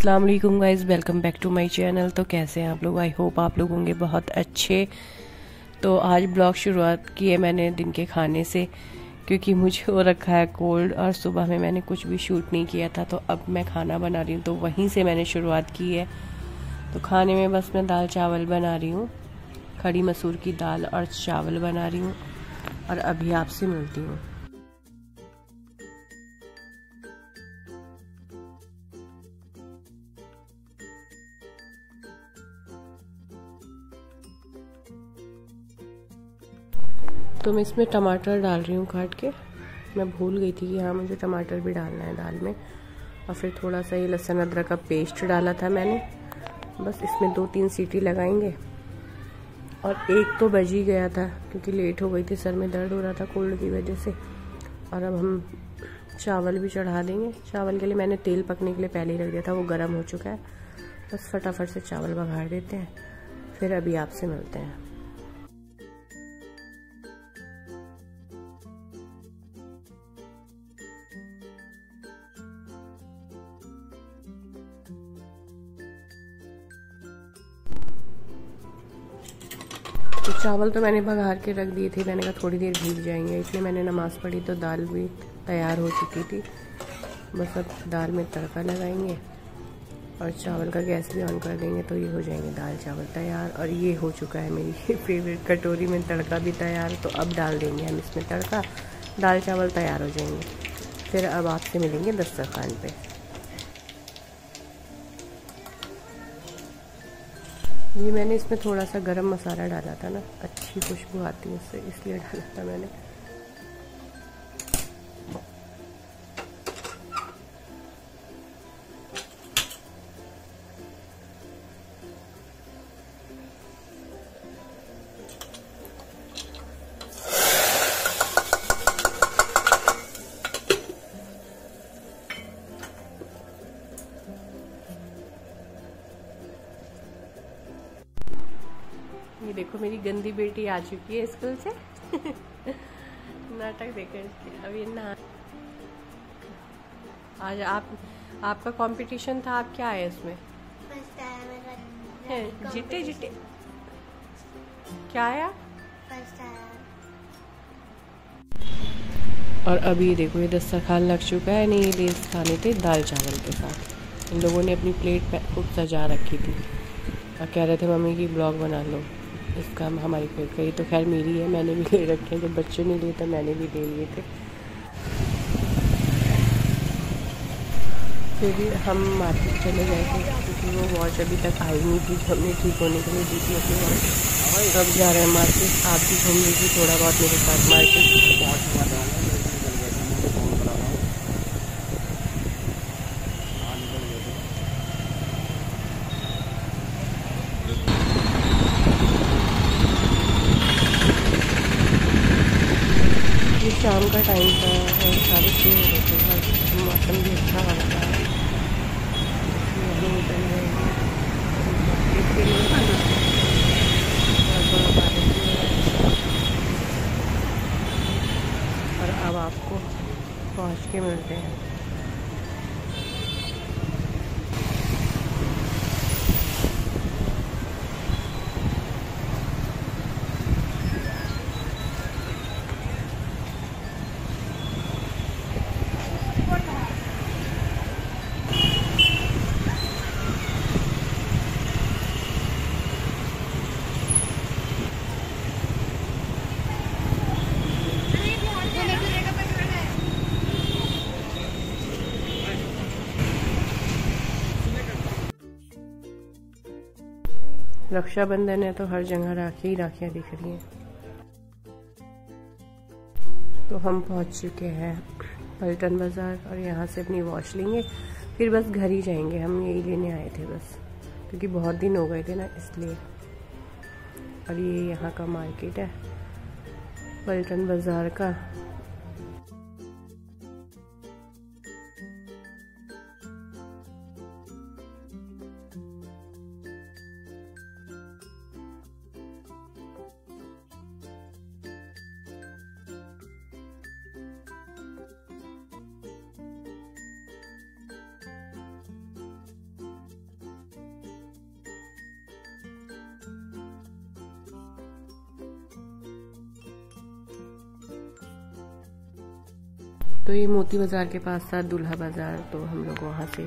अस्सलाम वालेकुम guys welcome back to my channel तो कैसे हैं आप लोग? आई होप आप लोग होंगे बहुत अच्छे। तो आज ब्लॉग शुरुआत की है मैंने दिन के खाने से, क्योंकि मुझे हो रखा है कोल्ड और सुबह में मैंने कुछ भी शूट नहीं किया था तो अब मैं खाना बना रही हूँ। तो वहीं से मैंने शुरुआत की है। तो खाने में बस मैं दाल चावल बना रही हूँ खड़ी मसूर की दाल और चावल बना रही हूँ, और अभी आपसे मिलती हूँ। तो मैं इसमें टमाटर डाल रही हूँ काट के। मैं भूल गई थी कि हाँ मुझे टमाटर भी डालना है दाल में। और फिर थोड़ा सा ये लहसुन अदरक का पेस्ट डाला था मैंने। बस इसमें दो तीन सीटी लगाएँगे। और एक तो बज ही गया था, क्योंकि लेट हो गई थी, सर में दर्द हो रहा था कोल्ड की वजह से। और अब हम चावल भी चढ़ा देंगे। चावल के लिए मैंने तेल पकने के लिए पहले ही रख दिया था, वो गर्म हो चुका है। बस फटाफट से चावल बघाड़ देते हैं। फिर अभी आपसे मिलते हैं। तो चावल तो मैंने भगार के रख दिए थे। मैंने कहा थोड़ी देर भीग जाएँगे। इसलिए मैंने नमाज़ पढ़ी तो दाल भी तैयार हो चुकी थी। बस अब दाल में तड़का लगाएँगे और चावल का गैस भी ऑन कर देंगे तो ये हो जाएँगे दाल चावल तैयार। और ये हो चुका है मेरी फेवरेट कटोरी में तड़का भी तैयार। तो अब डाल देंगे हम इसमें तड़का। दाल चावल तैयार हो जाएँगे। फिर अब आपसे मिलेंगे दस्तरखान पे। ये मैंने इसमें थोड़ा सा गरम मसाला डाला था ना, अच्छी खुशबू आती है उससे, इसलिए डाला था मैंने। ये देखो मेरी गंदी बेटी आ चुकी है स्कूल से। नाटक देखो अब ये ना आज आप आपका कंपटीशन था, आप क्या है इसमें जिटे जिटे क्या आया? और अभी देखो, ये दस्तरखान लग चुका है। नहीं, ये लेस खाने थे दाल चावल के साथ। इन लोगों ने अपनी प्लेट खुद सजा रखी थी। और कह रहे थे, मम्मी की ब्लॉग बना लो। इसका हमारी घर का ये तो खैर मेरी है, मैंने भी ले रखे हैं। जब बच्चों ने लिए तो मैंने भी ले लिए थे। फिर भी हम मार्केट चले गए थे, क्योंकि वो वॉच अभी तक आई नहीं थी हमने ठीक होने के लिए दी थी अपनी वॉच अब जा रहे हैं मार्केट आप भी घूम लीजिए थोड़ा बहुत मेरे साथ मार्केट का टाइम था, और सारे छः हो गए थे। मौसम भी अच्छा हो रहा है और अब आपको पहुँच के मिलते हैं। रक्षाबंधन है तो हर जगह राखी ही राखियाँ दिख रही हैं। तो हम पहुँच चुके हैं पलटन बाज़ार और यहाँ से अपनी वॉश लेंगे, फिर बस घर ही जाएँगे। हम यही लेने आए थे बस, क्योंकि बहुत दिन हो गए थे ना इसलिए। और ये यहाँ का मार्केट है, पलटन बाज़ार का। तो ये मोती बाज़ार के पास था, दुल्हा बाज़ार तो हम लोग वहाँ से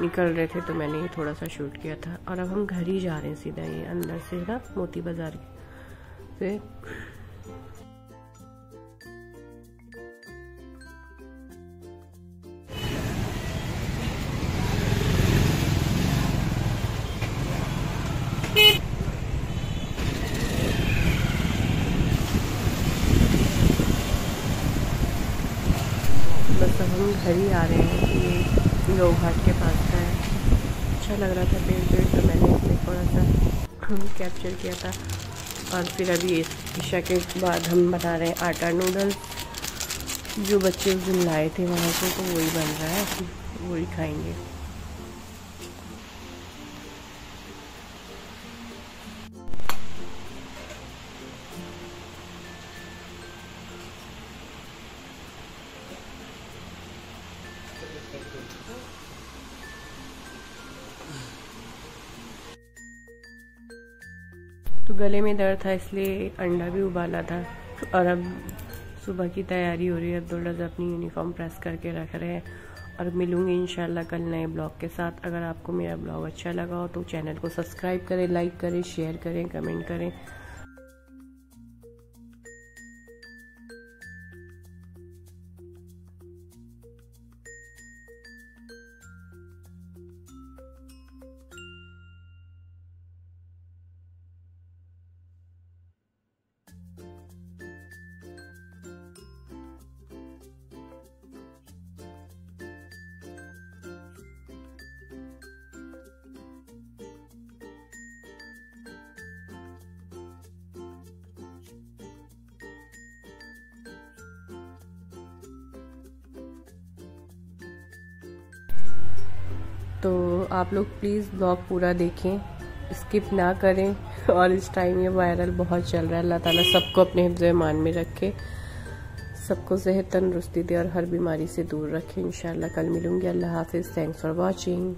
निकल रहे थे तो मैंने ये थोड़ा सा शूट किया था। और अब हम घर ही जा रहे हैं सीधा, ये अंदर से ना मोती बाज़ार से अब हम घर ही आ रहे हैं, ये लोग घाट के पास का है। अच्छा लग रहा था, पेड़ पेड़ तो मैंने इसमें थोड़ा सा कैप्चर किया था। और फिर अभी ईशा के बाद हम बना रहे हैं आटा नूडल्स जो बच्चे उस दिन लाए थे वहाँ से तो वही बन रहा है, वही खाएँगे। तो गले में दर्द था, इसलिए अंडा भी उबाला था। और अब सुबह की तैयारी हो रही है अब्दुल्ला अपनी यूनिफॉर्म प्रेस करके रख रहे हैं। और मिलूँगी इंशाल्लाह कल नए ब्लॉग के साथ। अगर आपको मेरा ब्लॉग अच्छा लगा हो तो चैनल को सब्सक्राइब करें लाइक करें शेयर करें कमेंट करें। तो आप लोग प्लीज़ ब्लॉग पूरा देखें, स्किप ना करें, और इस टाइम ये वायरल बहुत चल रहा है, अल्लाह ताला सबको अपने हिफ्ज़ मान में रखे, सबको सेहत तंदरुस्ती दे और हर बीमारी से दूर रखें। इन कल मिलूँगी। अल्लाह हाफिज़। Thanks for watching